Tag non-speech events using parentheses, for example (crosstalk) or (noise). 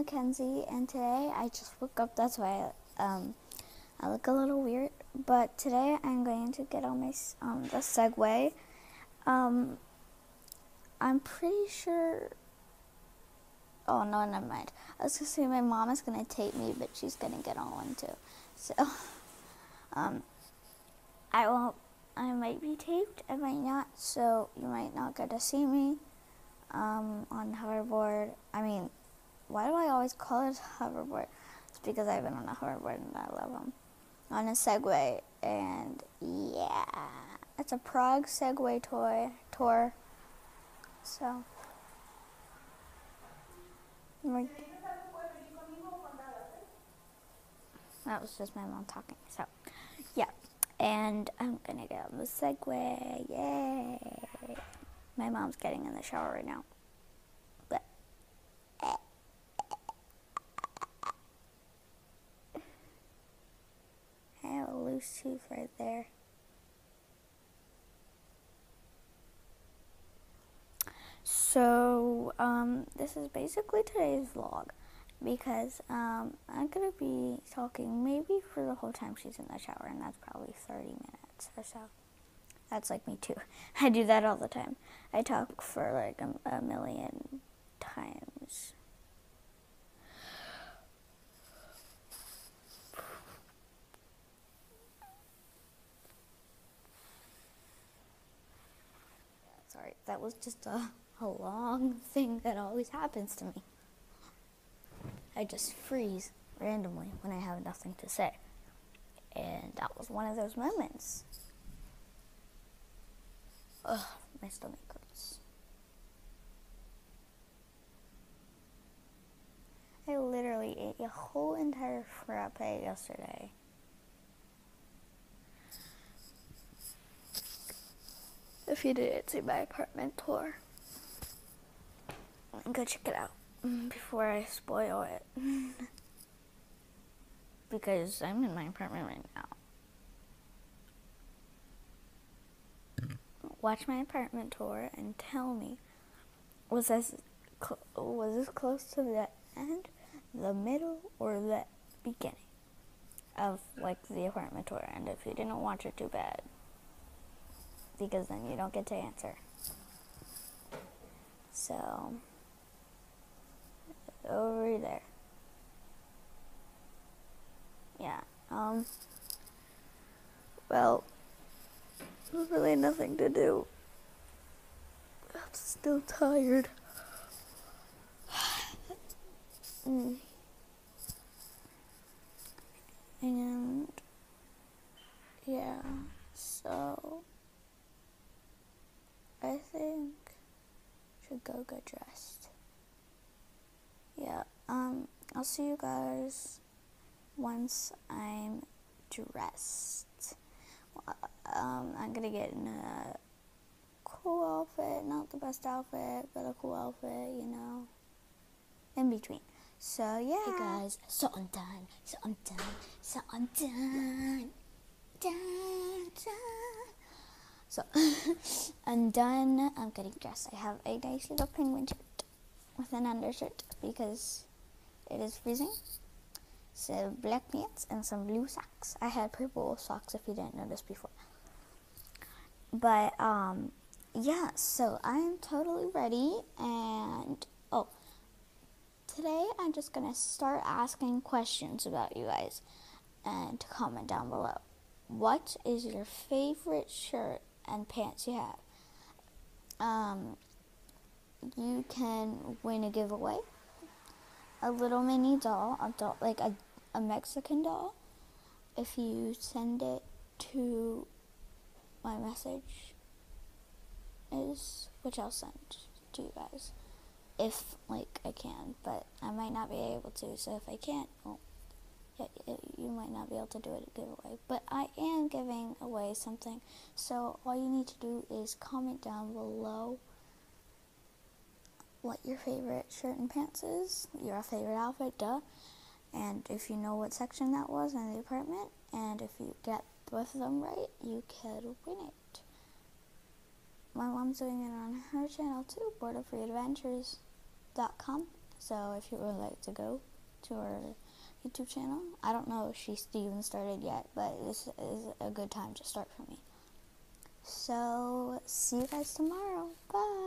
Mackenzie, and today I just woke up. That's why um, I look a little weird. But today I'm going to get on my um, the Segway. Um, I'm pretty sure. Oh no, never mind. I was gonna say my mom is gonna tape me, but she's gonna get on one too. So, (laughs) um, I won't. I might be taped. I might not. So you might not get to see me um, on hoverboard. I mean, why do I always call it hoverboard? It's because I've been on a hoverboard and I love them. On a Segway, and yeah, it's a Prague Segway toy tour. So, that was just my mom talking. So, yeah, and I'm gonna get on the Segway. Yay! My mom's getting in the shower right now. But I have a loose tooth right there. So, um, this is basically today's vlog because um, I'm going to be talking maybe for the whole time she's in the shower, and that's probably 30 minutes or so. That's like me too. (laughs) I do that all the time. I talk for like a, a million times. That was just a, a long thing that always happens to me. I just freeze randomly when I have nothing to say. And that was one of those moments. Ugh, my stomach hurts. I literally ate a whole entire frappe yesterday. Didn't see my apartment tour, go check it out mm, before I spoil it. (laughs) because I'm in my apartment right now. watch my apartment tour and tell me was this was this close to the end, the middle, or the beginning of like the apartment tour? And if you didn't watch it, too bad, because then you don't get to answer. So over there, yeah. Um. Well. There's really nothing to do. I'm still tired. mm. And yeah, so I think I should go get dressed. Yeah, um, I'll see you guys once I'm dressed um, I'm gonna get in a cool outfit, not the best outfit, but a cool outfit, you know, in between. So yeah. Hey guys, so I'm done, so I'm done, so I'm done, done, done. So (laughs) I'm done. I'm getting dressed. I have a nice little penguin shirt with an undershirt because it is freezing some black pants and some blue socks. I had purple socks if you didn't notice before. But um yeah, so I'm totally ready and oh today I'm just gonna start asking questions about you guys and comment down below. What is your favorite shirt and pants you have? Um you can win a giveaway. A little mini doll, a doll like a a Mexican doll if you send it to my message is which I'll send to you guys if like I can, but I might not be able to. So if I can't, well, you might not be able to do it a giveaway. But I am giving away something. So all you need to do is comment down below what your favorite shirt and pants is, your favorite outfit, duh and if you know what section that was in the apartment, and if you get both of them right, you could win it. My mom's doing it on her channel too, borderfreeadventures.com, So if you would like to go to her YouTube channel, I don't know if she's even started yet, but this is a good time to start for me. So see you guys tomorrow. Bye.